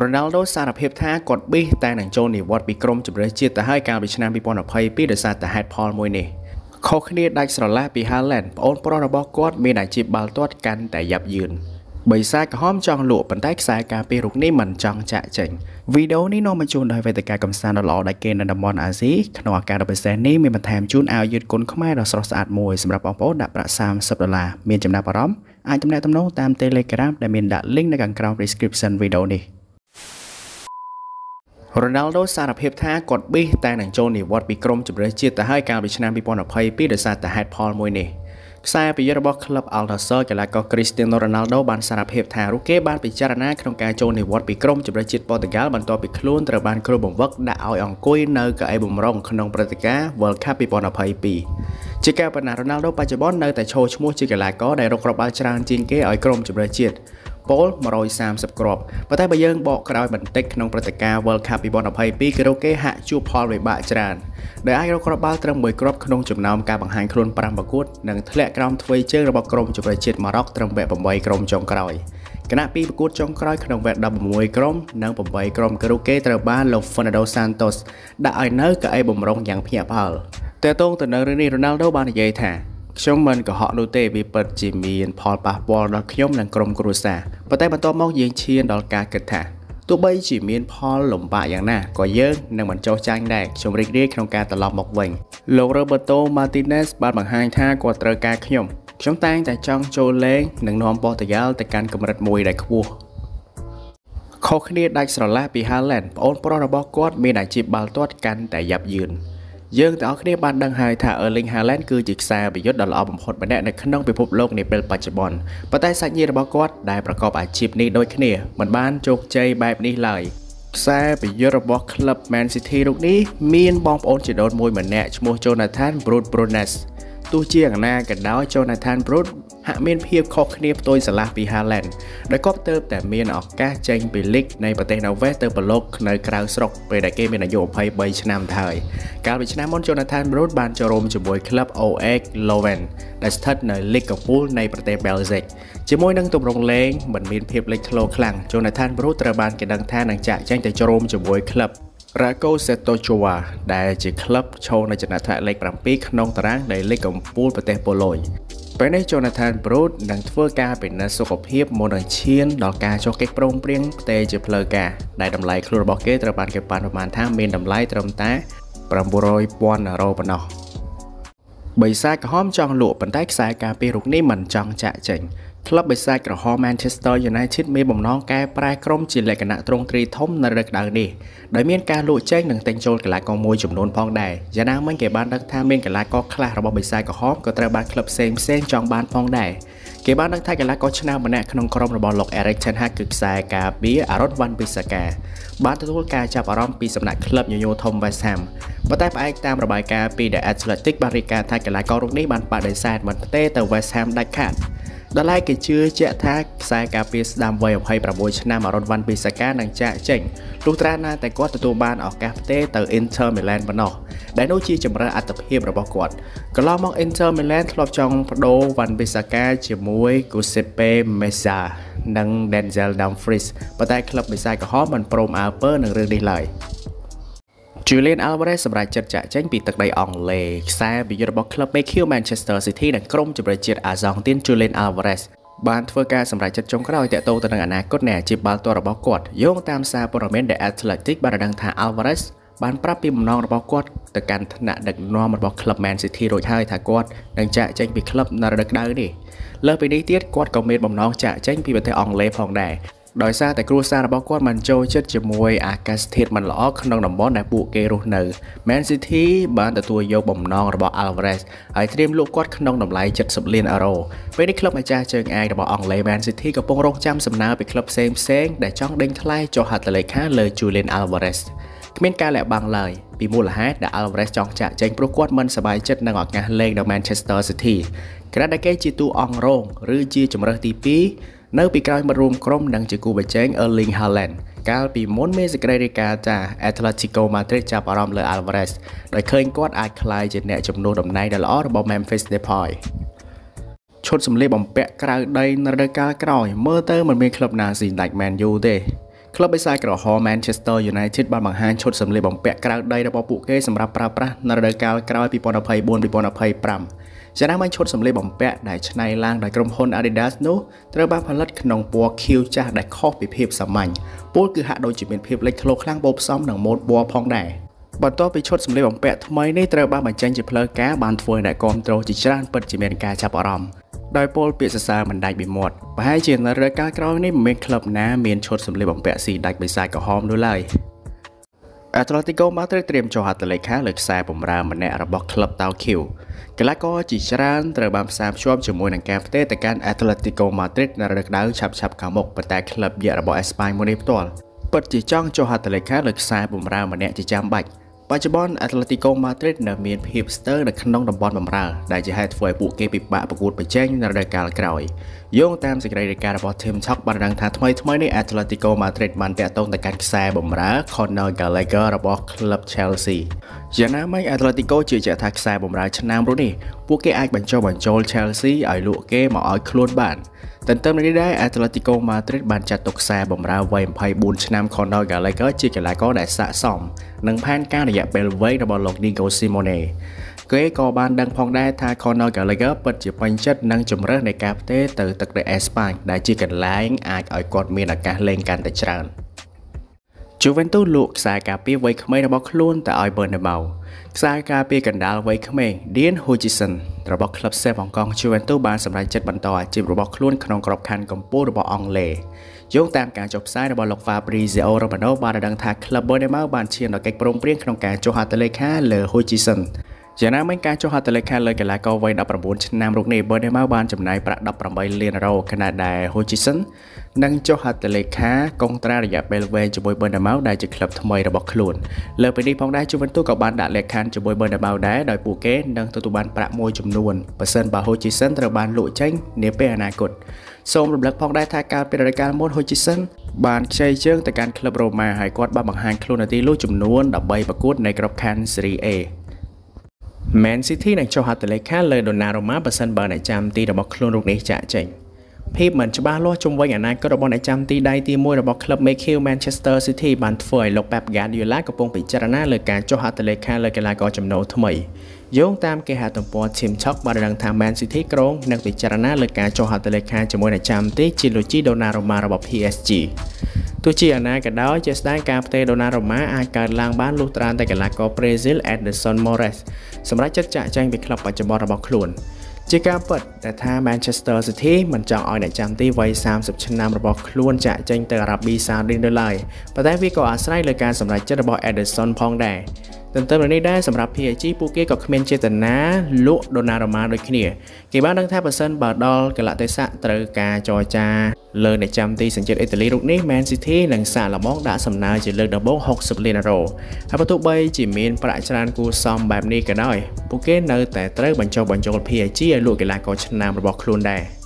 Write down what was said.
រ៉ូណាល់ដូសារភាពថាគាត់ប៊ីសតែនឹងចូលនិវត្តន៍ពីក្រុមជម្រើសជាតិទៅហើយកាលពីឆ្នាំ2022ដោយសារតែហេតុផលមួយនេះខុសគ្នាដាច់ស្រឡះពី Haaland ប្អូនប្រុសរបស់គាត់មានអាជីពបាល់ទាត់កាន់តែយ៉ាប់យឺនបិសាចក្រហមចង់លក់ប៉ុន្តែខ្សែការពាររូបនេះមិនចង់ចាក់ចេញវីដេអូនេះនាំមកជូនដោយវេទិកាកំសាន្តដ៏ល្អដែលគេនៅតំបន់អាស៊ីក្នុងឱកាសដ៏ពិសេសនេះមានបន្ថែមជូនអាវយឺតគុណខ្មែរដ៏ស្រស់ស្អាតមួយសម្រាប់បងប្អូនដាក់ប្រាក់30ដុល្លារមានចំណាប់អារម្មណ៍អាចទំនាក់ទំនងតាម Telegram ដែលមានដាក់ link នៅខាងក្រោម description វីដេអូនេះ រ៉ូណាល់ដូសារភាពថាគាត់ប៊ីសតែនឹងចូលនិវត្តន៍ពីក្រុមជម្រើសជាតិទៅហើយកាលពីឆ្នាំ2022ដោយសារតែហេតុផលមួយនេះខ្សែប្រយុទ្ធរបស់ក្លឹប Al Nassr កីឡាករ Cristiano Ronaldo បានសារភាពថារូគេបានពិចារណាក្នុងការចូលនិវត្តន៍ពីក្រុមជម្រើសជាតិប៉ូទុយហ្គាល់បន្ទាប់ពីខ្លួនត្រូវបានគ្រូបង្វឹកដាក់ឲ្យអង្គុយនៅកៅអីបំរុងក្នុងព្រឹត្តិការណ៍ World Cup 2022ជាការបណ្ណា Ronaldo បច្ចុប្បន្ននៅតែឈរឈ្មោះជាកីឡាករដែលរកគ្រាប់បាល់ច្រើនជាងគេឲ្យក្រុមជម្រើសជាតិ ពោល130គ្រាប់ប៉ុន្តែបើយើងបកក្រោយបន្តិចក្នុងព្រឹត្តិការណ៍ World Cup 2022គឺរកគេហាក់ជួបផលវិបាកច្រើនដែលអាចរកគ្រាប់បាល់ត្រឹម1គ្រាប់ក្នុងចំណោមការបង្ហាញខ្លួន5ប្រកួតនិងធ្លាក់ក្រោមទ្វេជើងរបស់ក្រុមជម្រើសជាតិម៉ារ៉ុកត្រឹមវគ្គ8ក្រុមចុងក្រោយគណៈពីប្រកួតចុងក្រោយក្នុងវគ្គ16ក្រុមនិង8ក្រុមគឺរកគេត្រូវបានលោក Fernando Santos ដាក់ឲ្យនៅកៅអីបំរុងយ៉ាងភ្ញាក់ផ្អើលតើតងទៅនៅរឿងនេះ Ronaldo បាននិយាយថា ខ្ញុំមិនកុហកនោះទេវាពិតជាមានផលប៉ះពាល់ដល់ខ្ញុំនិងក្រុមគ្រួសារប៉ុន្តែបន្ទាប់មកយើងឈានដល់ការគិតថាទោះបីជាមានផលលំបាកយ៉ាងណាក៏យើងនឹងមិនចោះចាញ់ដែរខ្ញុំរីករាយក្នុងការត្រឡប់មកវិញលោក Roberto Martinez បានបង្ហាញថាគាត់ត្រូវការខ្ញុំខ្ញុំតែងតែចង់ចូលលេងនិងនាំប៉ូទុយហ្គាល់ទៅកាន់កម្រិតមួយដែលខ្ពស់ខុសគ្នាដាច់ស្រឡះពី Haaland ប្អូនប្រុសរបស់គាត់មានអាជីពបាល់ទាត់កាន់តែយ៉ាប់យឺន យើងទាំងអស់គ្នាបានដឹងហើយថា Erling Haaland គឺជាខ្សែប្រយុទ្ធដ៏ល្អបំផុតម្នាក់នៅក្នុងពិភពលោកនាពេលបច្ចុប្បន្នប៉ុន្តែសាច់ញាតិរបស់គាត់ដែលប្រកបអាជីពនេះដូចគ្នាមិនបានជោគជ័យបែបនេះឡើយខ្សែប្រយុទ្ធរបស់ក្លឹប Man City រូបនេះមានបងប្អូនជីដូនមួយម្នាក់ឈ្មោះ Jonathan Bruce Brunes ទោះជាយ៉ាងណាក៏ដោយ Jonathan Bruce ហាក់មានភាពខុសគ្នាផ្ទុយស្រឡះពី Haaland ដោយគាត់ទៅតែមានឱកាសចេញពីលីកនៃប្រទេសណូវេសទៅប្រឡូកនៅក្រៅស្រុកពេលដែលគេមានអាយុ23ឆ្នាំទៅហើយកាលពីឆ្នាំមុន Jonathan Brood បានចូលរួមជាមួយក្លឹប OX Leuven ដែលស្ថិតនៅលីកកំពូលនៃប្រទេស Belgium ជាមួយនឹងទម្រង់លេងមិនមានភាពលេចធ្លោខ្លាំង Jonathan Brood ត្រូវបានគេដឹងថានឹងចាក់ចែងទៅចូលរួមជាមួយក្លឹប Rago Setojoa ដែលជាក្លឹបឈរនៅចំណាត់ថ្នាក់លេខ7ក្នុងតារាងនៃលីកកំពូលប្រទេសប៉ូឡូញ ពេលនេះ Jonathan Brood នឹងធ្វើការពិនិត្យសុខភាពមុននឹងឈានដល់ការចុះកិច្ចព្រមព្រៀងផ្ទេរជាផ្លូវការដែលតម្លៃខ្លួនរបស់គេត្រូវបានគេប៉ាន់ប្រមាណថាមានតម្លៃត្រឹមតែ900,000អឺរ៉ូប៉ុណ្ណោះបិសាចក្រហមចង់លក់ប៉ុន្តែខ្សែការពាររូបនេះមិនចង់ចាក់ចេញ ក្លឹបបិសាចក្រហម Manchester United មានបំណងកែប្រែក្រុមជាលក្ខណៈទ្រង់ទ្រាយធំនៅរដូវក្តៅនេះដោយមានការលក់ចេញនិងទិញចូលកីឡាករមួយចំនួនផងដែរយ៉ាងណាមិញគេបានដឹងថាមានកីឡាករខ្លះរបស់បិសាចក្រហមក៏ត្រូវបានក្លឹបផ្សេងផ្សេងចង់បានផងដែរគេបានដឹងថាកីឡាករឆ្នើមម្នាក់ក្នុងក្រុមរបស់លោក Eric Ten Hag គឺខ្សែការពារ Aaron Wan-Bissaka បានទទួលការចាប់អារម្មណ៍ពីសំណាក់ក្លឹបញញោធំ West Ham ប៉ុន្តែផ្អែកតាមរបាយការណ៍ពី The Athletic បានរាយការណ៍ថាកីឡាកររូបនេះបានបដិសេធមិនផ្ទេរទៅ West Ham ដាច់ខាត ដល់ឡែកគេជឿជាក់ថាខ្សែការពារស្ដាំវ័យ26ឆ្នាំអរុនវ៉ាន់ពីសាកានឹងចាក់ចេញលុះត្រាណាតែគាត់ទទួលបានឱកាសផ្ទេរទៅ Inter Milan ប៉ុណ្ណោះដែលនោះជាចម្រើសអត្តភាពរបស់គាត់កន្លងមក Inter Milan ធ្លាប់ចង់បដូរវ៉ាន់ពីសាកាជាមួយ Giuseppe Meazza និង Denzel Dumfries ប៉ុន្តែក្លឹបបិសាចក្រហមមិនព្រមអើពើនឹងរឿងនេះឡើយ Julian Alvarez សម្រាប់ចិត្តចាក់ចេញពីទឹកដីអង់គ្លេសខ្សែប្រយុទ្ធរបស់ក្លឹប MQ Manchester City និងក្រុមជម្រើសជាតិអាសង់ទីន Julian Alvarez បានធ្វើការសម្រេចចិត្តចុងក្រោយតាក់ទងទៅនឹងអនាគតនៃអាជីពបាល់ទាត់របស់គាត់យោងតាមសារព័ត៌មាន The Athletic បានដឹងថា Alvarez បានប្រាប់ពីបំណងរបស់គាត់ទៅកាន់ថ្នាក់ដឹកនាំរបស់ក្លឹប Man City រួចហើយថាគាត់នឹងចាក់ចេញពីក្លឹបនៅរដូវក្តៅនេះលើសពីនេះទៀតគាត់ក៏មានបំណងចាក់ចេញពីប្រទេសអង់គ្លេសផងដែរ ដោយសារតែគ្រួសាររបស់គាត់មិនចូលចិត្តជាមួយអាកាសធាតុមិនល្អក្នុងតំបន់ដែលពួកគេរស់នៅ Man City បានទទួលយកបំណងរបស់ Alvarez ហើយត្រៀមលក់គាត់ក្នុងតម្លៃ70លានអឺរ៉ូពេលនេះក្លឹបម្ចាស់ជើងឯករបស់អង់គ្លេស Man City កំពុងរងចាំសំណើពីក្លឹបផ្សេងផ្សេងដែលចង់ដេញថ្លៃចុះហត្ថលេខាលើ Julian Alvarez គ្មានការលាក់បាំងឡើយពីមូលហេតុដែល Alvarez ចង់ចាក់ចែងព្រោះគាត់មិនសប្បាយចិត្តនឹងឱកាសលេងនៅ Manchester City ក្រាដែលគេជាតួអង្គរង ឬជាជំរើសទី2 នៅពីក្រោយមករួមក្រុមនឹងជាគូប្រជែង Erling Haaland កាលពីមុនមានសេចក្តីរាយការណ៍ថា Atletico Madrid ចាប់អារម្មណ៍លើ Alvarez ដោយឃើញគាត់អាចក្លាយជាអ្នកជំនួសតំណែងដ៏ល្អរបស់ Memphis Depay ឈុតសម្លៀកបំពាក់ក្រៅដីនៅរដូវកាលក្រោយមើលទៅមិនមានក្លឹបណាស៊ីដាច់ Man U ទេក្លឹបបិសាចក្រហម Manchester United បានបង្ហាញឈុតសម្លៀកបំពាក់ក្រៅដីរបស់ពួកគេសម្រាប់ប្រើប្រាស់នៅរដូវកាលក្រោយ2024-2025 ចាណាមិញឈុតសម្លៀកបំពាក់ដែលច្នៃឡើងដោយក្រុមហ៊ុន Adidas នោះត្រូវបានផលិតក្នុងពណ៌ខៀវចាស់ដែលខុសពីភាពសាមញ្ញពោលគឺហាក់ដូចជាមានភាពលេចធ្លោខ្លាំងបូកផ្សំនឹងម៉ូដពណ៌ផងដែរបន្ទាប់ពីឈុតសម្លៀកបំពាក់ថ្មីនេះត្រូវបានបញ្ចេញជាផ្លូវការបានធ្វើឲ្យអ្នកគាំទ្រជាច្រើនពិតជាមានការចាប់អារម្មណ៍ដោយពលពាក្យសរសើរមិនដាច់ពីមាត់ប្រហែលជានៅរដូវកាលក្រោយនេះមិនមានក្លឹបណាមានឈុតសម្លៀកបំពាក់ស៊ីដាច់បិសាចក្រហមនោះឡើយ Atletico Madrid ត្រៀមចុះហត្ថលេខាលើខ្សែបម្រើម្នាក់របស់ក្លឹបតៅឃីវកីឡាករជាច្រើនត្រូវបានផ្សារភ្ជាប់ជាមួយនឹងការផ្ទេរទៅកាន់ Atletico Madrid នៅរដូវក្តៅឆាប់ៗខាងមុខប៉ុន្តែក្លឹបយក្សរបស់អេស្ប៉ាញមួយនេះផ្ទាល់ពិតជាចង់ចុះហត្ថលេខាលើខ្សែបម្រើម្នាក់ជាចាំបាច់ បច្ចុប្បន្ន Atletico Madrid នៅមានភាពស្ទើរនៅក្នុងតំបន់បម្រើ ដែលជាហេតុធ្វើឲ្យពួកគេពិបាកប្រកួតប្រជែងនៅរដូវកាលក្រោយយោងតាមសេចក្តីរាយការណ៍របស់ Tim Talk បានដឹងថាថ្មីថ្មីនេះ Atletico Madrid បានតាក់ទងទៅកាន់ខ្សែបម្រើ Conor Gallagher របស់ក្លឹប Chelsea យ៉ាងណាមិញ Atletico ជឿជាក់ថាខ្សែបម្រើឆ្នាំរុះនេះពួកគេអាចបញ្ចុះបញ្ចូល Chelsea ឲ្យលក់គេមកឲ្យខ្លួនបាន ទន្ទឹមនឹងនេះដែរ Atletico Madrid បានចាត់ទុកខ្សែបម្រើវ័យ24ឆ្នាំ Conor Gallagher ជាកីឡាករដែលស័ក្តិសមនឹងផែនការរយៈពេលវែងរបស់លោក Diego Simeone គេក៏បានដឹងផងដែរថា Conor Gallagher ពិតជាពេញចិត្តនឹងជំរើសនៃការផ្ទេរទៅទឹកដីអេស្ប៉ាញដែលជាកន្លែងអាចឲ្យគាត់មានឱកាសលេងកាន់តែច្រើន Juventus លក់ខ្សែការពារវ័យក្មេងរបស់ខ្លួនទៅឲ្យ Bernabeu ខ្សែការពារកណ្ដាលវ័យក្មេង Dean Hutchison របស់ក្លឹបសេហ្វហុងកុង Juventus បានសម្រេចចិត្តបន្តអាជីពរបស់ខ្លួនក្នុងក្របខ័ណ្ឌកម្ពុជារបស់អង់គ្លេសយោងតាមការចុះផ្សាយរបស់លោក Fabrizio Romano បានដឹងថាក្លឹប Bournemouth បានឈានដល់កិច្ចព្រមព្រៀងក្នុងការចុះហត្ថលេខាលើ Hutchison យ៉ាងណាមិញការចុះហត្ថលេខាលើកីឡាករវ័យ19ឆ្នាំរូបនេះ Bournemouth បានចំណាយប្រាក់18លានរ៉ូខណៈដែល Hutchison នឹងចុះហត្ថលេខាកុងត្រារយៈពេលវែងជាមួយ Bournemouth ដែលជាក្លឹបថ្មីរបស់ខ្លួនលើពីនេះផងដែរ Juventus ក៏បានដាក់លក្ខខណ្ឌជាមួយ Bournemouth ដែរដោយពួកគេនឹងទទួលបានប្រាក់មួយចំនួនបើសិនបើ Hutchison ត្រូវបានលក់ចេញនាពេលអនាគតសូមរំលឹកផងដែរថាកាលពីរដូវកាលមុន Hutchison បានខ្ចីជើងទៅកាន់ក្លឹប Roma ហើយគាត់បានបង្ហាញខ្លួននៅទីលុះចំនួន13ប្រកួតនៃក្របខ័ណ្ឌ Serie A Man City នឹងចុះហត្ថលេខាលើ Donnarumma បើសិនបើអ្នកចាំទីរបស់ខ្លួនរូបនេះចាក់ចេញភាពមិនច្បាស់លាស់ជុំវិញអនាគតរបស់អ្នកចាំទីដៃទី1របស់ក្លឹប Mayfield Manchester City បានធ្វើឲ្យលោក Pep Guardiola កំពុងពិចារណាលើការចុះហត្ថលេខាលើកីឡាករចំណូលថ្មីយោងតាមគេហទំព័រ Team Talk បានដឹងថា Man City ក្រុងនឹងពិចារណាលើការចុះហត្ថលេខាជាមួយអ្នកចាំទីជា Luigi Donnarumma របស់ PSG ទោះជាយ៉ាងណាក៏ដោយជាស្ដែងការផ្ទេរដូណារ៉ូម៉ាអាចកើតឡើងបានលុះត្រាតែកីឡាករប្រេស៊ីល Edson Moraes សម្រាប់ចិត្តចាក់ចែងពីក្លឹបបច្ចុប្បន្នរបស់ខ្លួនជាការពិតដែលថា Manchester City មិនចង់ឲ្យអ្នកចាំទីវ័យ30ឆ្នាំរបស់ខ្លួនចាក់ចេញទៅអារ៉ាប៊ីសាឌីននៅឡើយប៉ុន្តែវាក៏អាស្រ័យលើការសម្រេចចិត្តរបស់ Edison ផងដែរ ទន្ទឹមនឹងនេះដែរសម្រាប់ PSG ពួកគេក៏គ្មានចេតនាលក់ដូណារ៉ូម៉ាដូចគ្នាគេបានដឹងថាបើសិនបើដល់កលៈទេសៈត្រូវការចរចាលើអ្នកចាំទីសញ្ជាតិអ៊ីតាលីរូបនេះ Man City នឹងសាកល្បងដាក់សំណើជាលើកដំបូង60លានអឺរ៉ូហើយបើទោះបីជាមានប្រាក់ច្រើនគួរសមបែបនេះក៏ដោយពួកគេនៅតែត្រូវបញ្ចុះបញ្ចូល PSG ឲ្យលក់កីឡាករឆ្នាំរបស់ខ្លួនដែរ